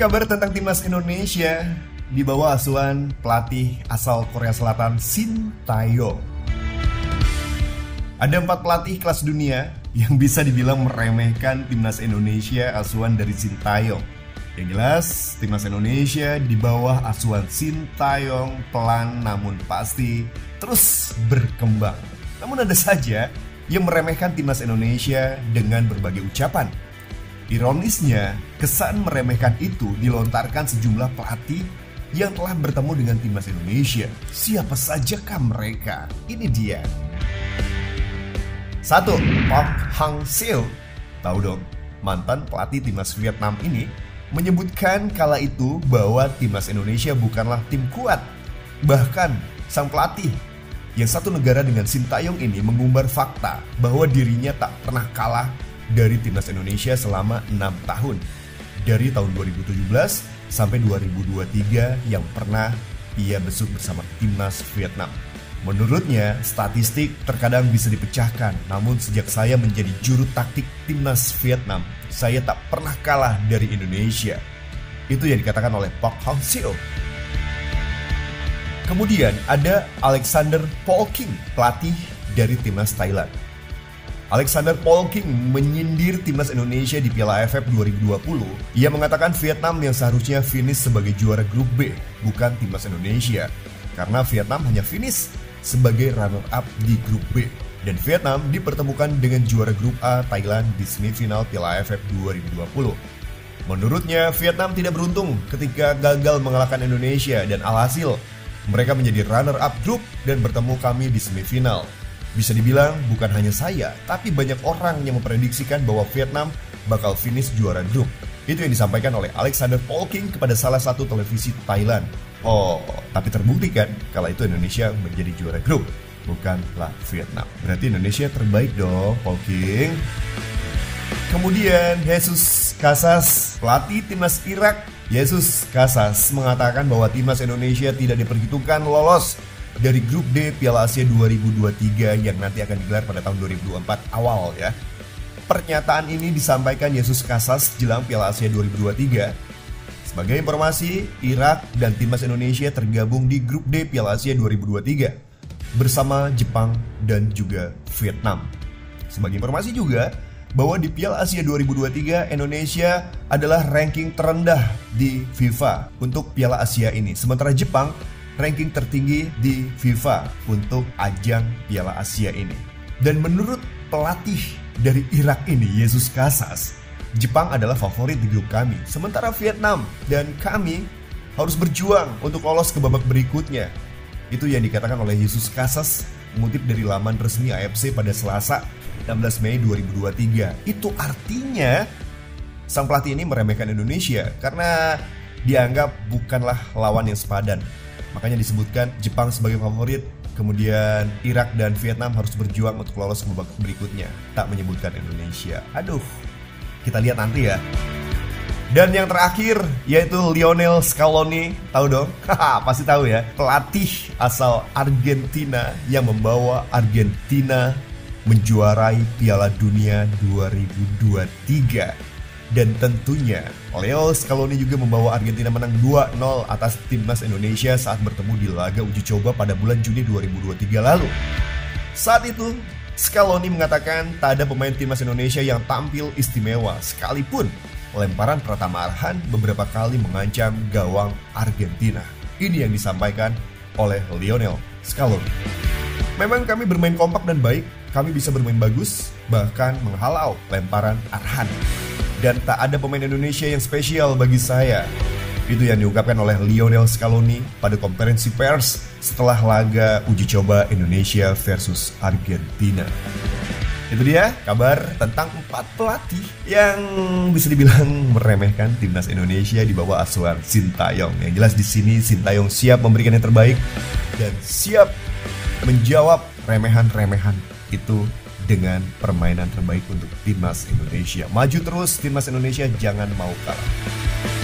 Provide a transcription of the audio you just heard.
Kabar tentang timnas Indonesia di bawah asuhan pelatih asal Korea Selatan Shin Tae-yong. Ada empat pelatih kelas dunia yang bisa dibilang meremehkan timnas Indonesia asuhan dari Shin Tae-yong. Yang jelas, timnas Indonesia di bawah asuhan Shin Tae-yong pelan namun pasti terus berkembang. Namun ada saja yang meremehkan timnas Indonesia dengan berbagai ucapan. Ironisnya, kesan meremehkan itu dilontarkan sejumlah pelatih yang telah bertemu dengan timnas Indonesia. Siapa sajakah mereka? Ini dia. Satu, Park Hang Seo. Tahu dong, mantan pelatih timnas Vietnam ini menyebutkan kala itu bahwa timnas Indonesia bukanlah tim kuat. Bahkan sang pelatih yang satu negara dengan Sintayong ini mengumbar fakta bahwa dirinya tak pernah kalah dari timnas Indonesia selama enam tahun. Dari tahun 2017 sampai 2023 yang pernah ia besuk bersama timnas Vietnam. Menurutnya, statistik terkadang bisa dipecahkan, namun sejak saya menjadi juru taktik timnas Vietnam, saya tak pernah kalah dari Indonesia. Itu yang dikatakan oleh Park Hang Seo. Kemudian ada Alexander Polking, pelatih dari timnas Thailand. Alexander Polking menyindir timnas Indonesia di Piala AFF 2020. Ia mengatakan Vietnam yang seharusnya finish sebagai juara grup B, bukan timnas Indonesia. Karena Vietnam hanya finish sebagai runner-up di grup B. Dan Vietnam dipertemukan dengan juara grup A Thailand di semifinal Piala AFF 2020. Menurutnya, Vietnam tidak beruntung ketika gagal mengalahkan Indonesia dan alhasil mereka menjadi runner-up grup dan bertemu kami di semifinal. Bisa dibilang bukan hanya saya, tapi banyak orang yang memprediksikan bahwa Vietnam bakal finish juara grup. Itu yang disampaikan oleh Alexander Polking kepada salah satu televisi Thailand. Oh, tapi terbukti kan kalau itu Indonesia menjadi juara grup, bukanlah Vietnam. Berarti Indonesia terbaik dong, Polking. Kemudian Jesus Casas, pelatih timnas Irak Yesus Casas mengatakan bahwa timnas Indonesia tidak diperhitungkan lolos dari grup D Piala Asia 2023 yang nanti akan digelar pada tahun 2024 awal ya. Pernyataan ini disampaikan Yesus Casas jelang Piala Asia 2023. Sebagai informasi, Irak dan timnas Indonesia tergabung di grup D Piala Asia 2023 bersama Jepang dan juga Vietnam. Sebagai informasi juga, bahwa di Piala Asia 2023 Indonesia adalah ranking terendah di FIFA untuk Piala Asia ini. Sementara Jepang ranking tertinggi di FIFA untuk ajang Piala Asia ini. Dan menurut pelatih dari Irak ini, Yesus Casas, Jepang adalah favorit di grup kami. Sementara Vietnam dan kami harus berjuang untuk lolos ke babak berikutnya. Itu yang dikatakan oleh Yesus Casas mengutip dari laman resmi AFC pada Selasa 16 Mei 2023. Itu artinya sang pelatih ini meremehkan Indonesia karena dianggap bukanlah lawan yang sepadan. Makanya disebutkan Jepang sebagai favorit, kemudian Irak dan Vietnam harus berjuang untuk lolos ke babak berikutnya. Tak menyebutkan Indonesia. Aduh, kita lihat nanti ya. Dan yang terakhir yaitu Lionel Scaloni, tahu dong? Pasti tahu ya. Pelatih asal Argentina yang membawa Argentina menjuarai Piala Dunia 2023. Dan tentunya Leo Scaloni juga membawa Argentina menang 2-0 atas timnas Indonesia saat bertemu di laga uji coba pada bulan Juni 2023 lalu. Saat itu, Scaloni mengatakan tak ada pemain timnas Indonesia yang tampil istimewa sekalipun lemparan Pratama Arhan beberapa kali mengancam gawang Argentina. Ini yang disampaikan oleh Lionel Scaloni. Memang kami bermain kompak dan baik, kami bisa bermain bagus, bahkan menghalau lemparan Arhan. Dan tak ada pemain Indonesia yang spesial bagi saya. Itu yang diungkapkan oleh Lionel Scaloni pada konferensi pers setelah laga uji coba Indonesia versus Argentina. Itu dia kabar tentang empat pelatih yang bisa dibilang meremehkan timnas Indonesia di bawah asuhan Sintayong. Yang jelas di sini Sintayong siap memberikan yang terbaik dan siap menjawab remehan-remehan itu dengan permainan terbaik untuk timnas Indonesia. Maju terus timnas Indonesia jangan mau kalah.